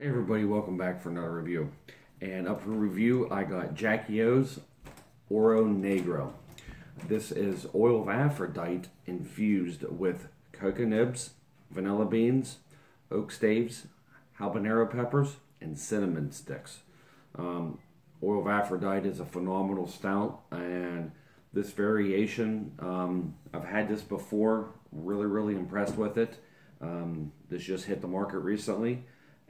Hey everybody, welcome back for another review. And up for review, I got Jackie O's Oro Negro. This is oil of Aphrodite infused with cocoa nibs, vanilla beans, oak staves, habanero peppers, and cinnamon sticks. Um, oil of Aphrodite is a phenomenal stout, and this variation, um, I've had this before, really, really impressed with it. Um, this just hit the market recently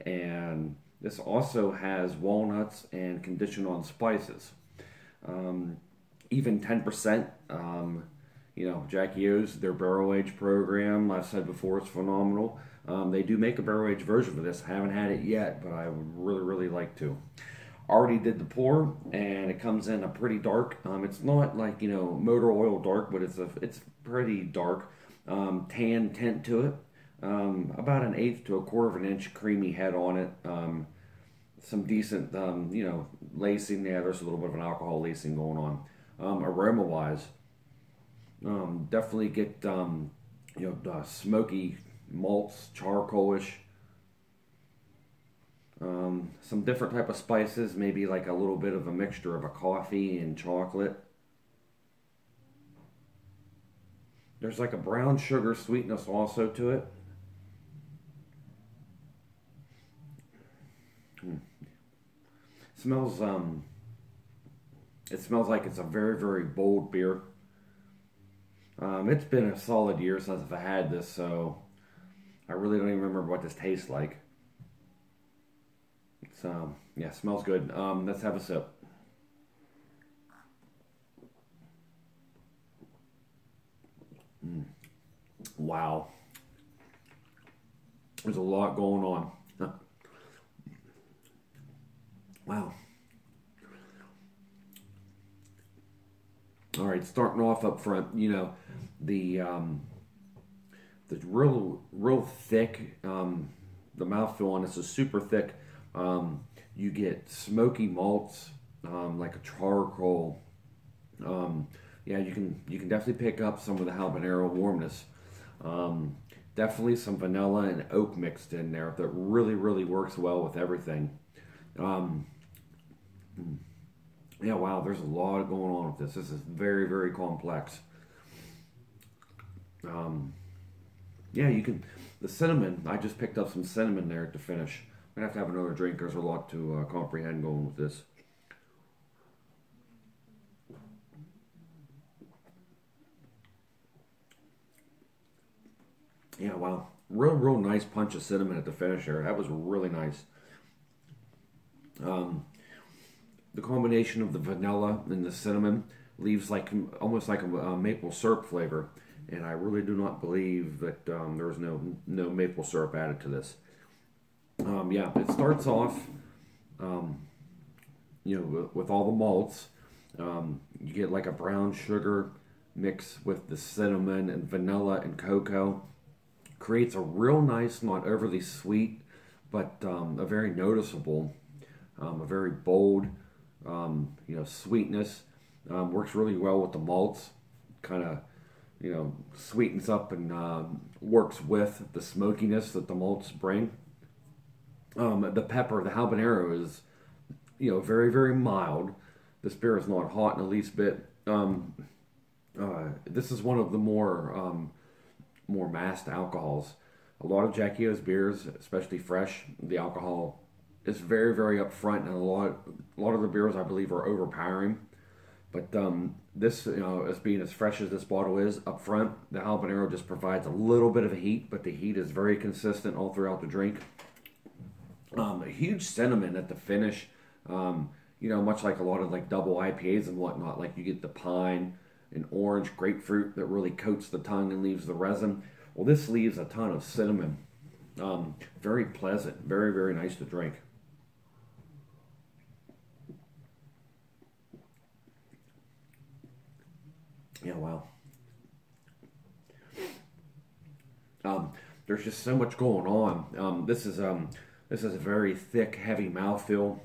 and this also has walnuts and conditioned on spices. Um, even 10%. Um, you know, Jackie O's, their barrel age program, I've said before, it's phenomenal. Um, they do make a barrel age version of this. I haven't had it yet, but I would really, really like to. Already did the pour, and it comes in a pretty dark. Um, it's not like you know motor oil dark, but it's a it's pretty dark um, tan tint to it um, about an eighth to a quarter of an inch creamy head on it. Um, some decent, um, you know, lacing. Yeah, there's a little bit of an alcohol lacing going on. Um, aroma wise, um, definitely get, um, you know, uh, smoky malts, charcoalish. some different type of spices, maybe like a little bit of a mixture of a coffee and chocolate. There's like a brown sugar sweetness also to it. Smells um it smells like it's a very, very bold beer. Um, it's been a solid year since I've had this, so I really don't even remember what this tastes like. It's um yeah, smells good. Um, let's have a sip. Mm. Wow. There's a lot going on. Wow. All right, starting off up front, you know, the um, the real real thick um, the mouthfeel on this is super thick. Um, you get smoky malts, um, like a charcoal. Um, yeah, you can you can definitely pick up some of the habanero warmness. Um, definitely some vanilla and oak mixed in there that really really works well with everything. Um, hmm. yeah, wow, there's a lot going on with this. This is very, very complex. Um, yeah, you can, the cinnamon, I just picked up some cinnamon there to finish. I'm going to have to have another drink. There's a lot to uh, comprehend going with this. Yeah, wow. Real, real nice punch of cinnamon at the finish there. That was really nice. Um, the combination of the vanilla and the cinnamon leaves like almost like a, a maple syrup flavor, and I really do not believe that um, there was no no maple syrup added to this. Um, yeah, it starts off, um, you know, with, with, all the malts. Um, you get like a brown sugar mix with the cinnamon and vanilla and cocoa. Creates a real nice, not overly sweet, but um, a very noticeable um, a very bold, um, you know, sweetness. Um, works really well with the malts. Kind of, you know, sweetens up and um, works with the smokiness that the malts bring. Um, the pepper, the habanero is, you know, very very mild. This beer is not hot in the least bit. Um, uh, this is one of the more more masked alcohols. A lot of Jackie O's beers, especially fresh, the alcohol it's very very upfront, and a lot a lot of the beers I believe are overpowering. But um, this, you know, as being as fresh as this bottle is up front, the habanero just provides a little bit of heat, but the heat is very consistent all throughout the drink. Um, a huge cinnamon at the finish. Um, you know, much like a lot of like double IPAs and whatnot, like you get the pine and orange grapefruit that really coats the tongue and leaves the resin. Well, this leaves a ton of cinnamon. Um, very pleasant, very, very nice to drink. Yeah, wow. Um, there's just so much going on. Um, this is um, this is a very thick, heavy mouthfeel.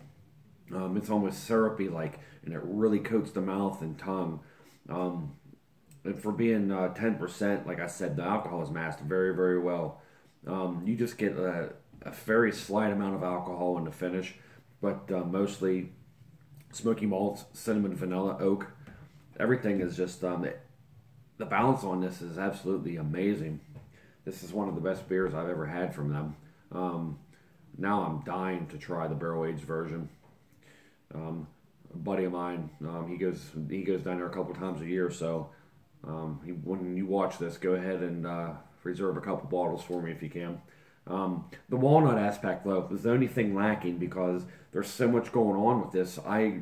Um, it's almost syrupy, like, and it really coats the mouth and tongue. Um, and for being uh, 10%, like I said, the alcohol is masked very, very well. Um, you just get a, a very slight amount of alcohol in the finish, but uh, mostly smoky malts, cinnamon, vanilla, oak. Everything is just um, it, the balance on this is absolutely amazing. This is one of the best beers I've ever had from them. Um, now I'm dying to try the barrel aged version. Um, a buddy of mine, um, he goes he goes down there a couple times a year. So um, he, when you watch this, go ahead and uh, reserve a couple bottles for me if you can. Um, the walnut aspect, though, is the only thing lacking because there's so much going on with this. I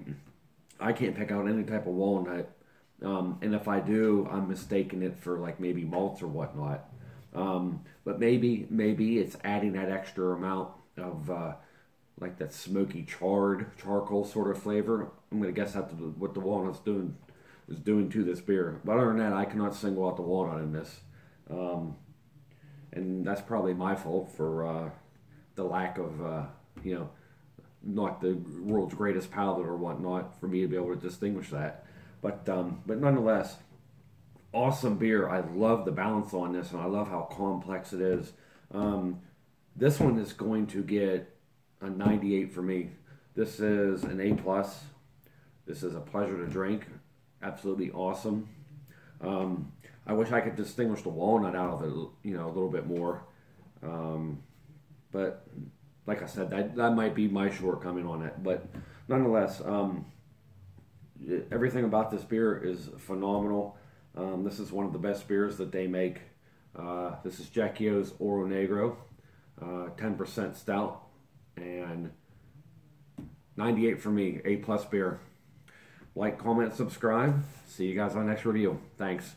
I can't pick out any type of walnut, um, and if I do, I'm mistaking it for like maybe malts or whatnot. Um, but maybe maybe it's adding that extra amount of uh, like that smoky charred charcoal sort of flavor. I'm gonna guess that's what the walnut's doing is doing to this beer. But other than that, I cannot single out the walnut in this, um, and that's probably my fault for uh, the lack of uh, you know not the world's greatest palate or whatnot for me to be able to distinguish that. But um, but nonetheless, awesome beer. I love the balance on this, and I love how complex it is. Um, this one is going to get a 98 for me. This is an A plus. This is a pleasure to drink. Absolutely awesome. Um, I wish I could distinguish the walnut out of it, you know, a little bit more. Um, but like I said, that that might be my shortcoming on it. But nonetheless, um, everything about this beer is phenomenal. Um, this is one of the best beers that they make. Uh, this is Jackie-O's Oro Negro, uh, 10% stout, and 98 for me, A plus beer. Like, comment, subscribe. See you guys on next review. Thanks.